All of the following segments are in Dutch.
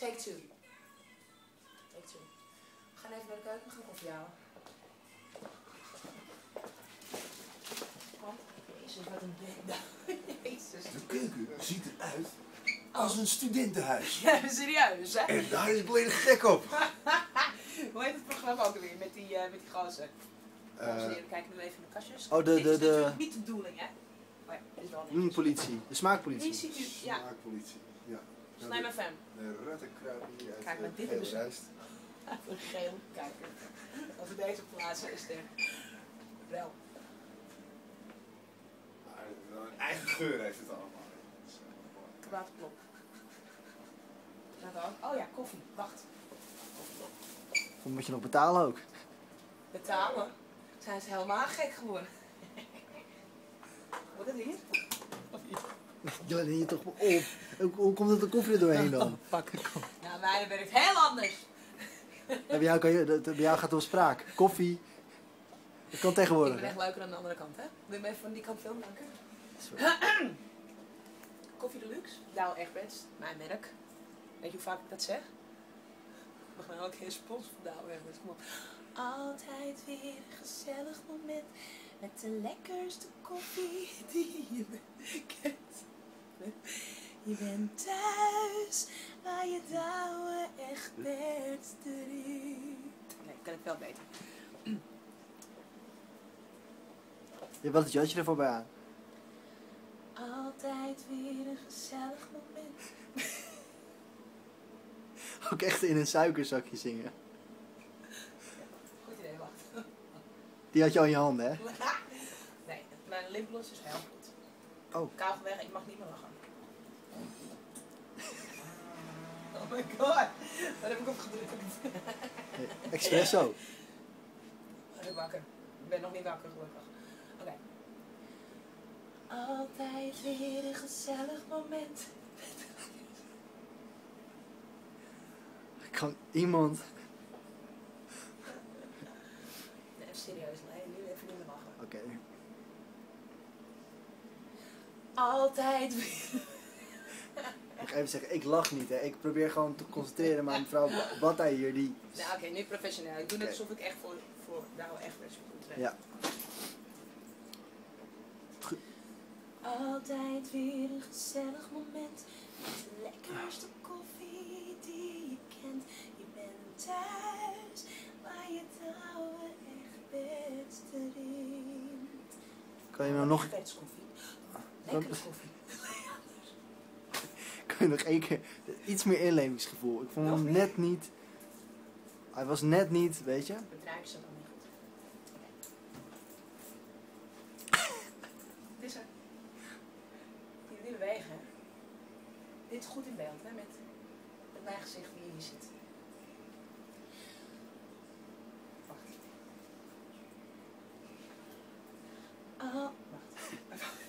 Take two. Take two. We gaan even naar de keuken, we gaan koffie halen. Kom. Jezus, wat een bek. Jezus. De keuken ziet eruit als een studentenhuis. Ja, serieus, hè? En daar is volledig gek op. Hoe heet het programma ook alweer met die, eh met die gozer? Dames en Eh, heren, kijken nu even in de kastjes. Oh, de- de- is de- natuurlijk niet de bedoeling, hè? Oh ja, dit is wel Mm, netjes. politie. De smaakpolitie. ziet u? Ja, Smaakpolitie. Ja. Slijm FM. De rattenkruip hier uit Kijk, maar dit is-. Een geel kijken. Over deze plaatsen is er wel. Maar een eigen geur heeft het allemaal. Is. Kwaadklop. Oh ja, koffie. Wacht. Of moet je nog betalen ook? Betalen. Zijn ze helemaal gek geworden. Wordt het hier? Ja, neem je toch op. Hoe, hoe komt het de koffie er doorheen dan? Fuck. Nou, mijne werkt heel anders. Ja, bij, jou kan je, bij jou gaat het om spraak. Koffie. Dat kan Ik tegenwoordig. ben hè? echt leuker aan de andere kant, hè? Wil je me even van die kant filmen, dank? Koffie Deluxe, Douwe Egberts, mijn merk. Weet je hoe vaak ik dat zeg? We gaan ook geen sponsor van Douwe Egberts, kom op. Altijd weer een gezellig moment met de lekkerste koffie die je kent. Je bent thuis waar je Douwe Egberts drinkt. Nee, kan ik wel beter. Ja, wat is je ervoor bij aan? Altijd weer een gezellig moment. Ook echt in een suikerzakje zingen. Goed idee, wacht. Die had je al in je handen, hè? Nee, mijn lipgloss is heel goed. Oh. Kauw weg, ik mag niet meer lachen. Oh my god, wat heb ik opgedrukt? Espresso. Ik ben wakker. Ik ben nog niet wakker, gelukkig. Oké. Altijd weer een gezellig moment. Kan iemand... Nee, serieus, nee, nu even niet meer lachen. Oké. Altijd weer. Nog even zeggen, ik lach niet, hè. Ik probeer gewoon te concentreren, maar mevrouw Batta hier, die... Nou, oké, nu professioneel. Ik doe net alsof ik echt voor, voor nou echt best goed ben. Ja. Altijd weer een gezellig moment met de lekkerste koffie die je kent. Je bent thuis waar je trouwe echt best drinkt. Kan je me nog, Echt Lekkere koffie. kan je nog één keer... Iets meer inlevingsgevoel. Ik vond Nog hem meer? net niet... Hij was net niet, weet je? Het ruikt ze dan niet goed. Het is er. Die bewegen. Dit is goed in beeld, hè, met, met mijn gezicht wie hier zit. Wacht. Oh, wacht.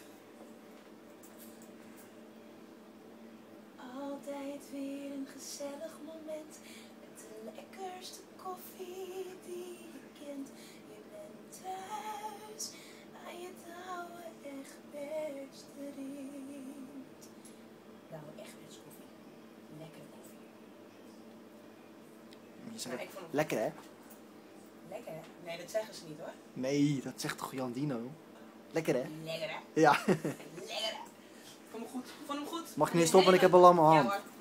Altijd weer een gezellig moment met de lekkerste koffie die je kent. Je bent thuis waar je trouwe echt best drinkt. Nou, echt best koffie. Lekkere koffie. Maar ik vond hem lekker, hè? lekker, hè? Nee, dat zeggen ze niet hoor. Nee, dat zegt toch Jan Dino? Lekker, hè? Lekker, hè? Ja. Lekker, hè? Vond hem goed. Vond hem goed. Mag ik niet stoppen, want ik heb mijn Ja hand.